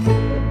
Música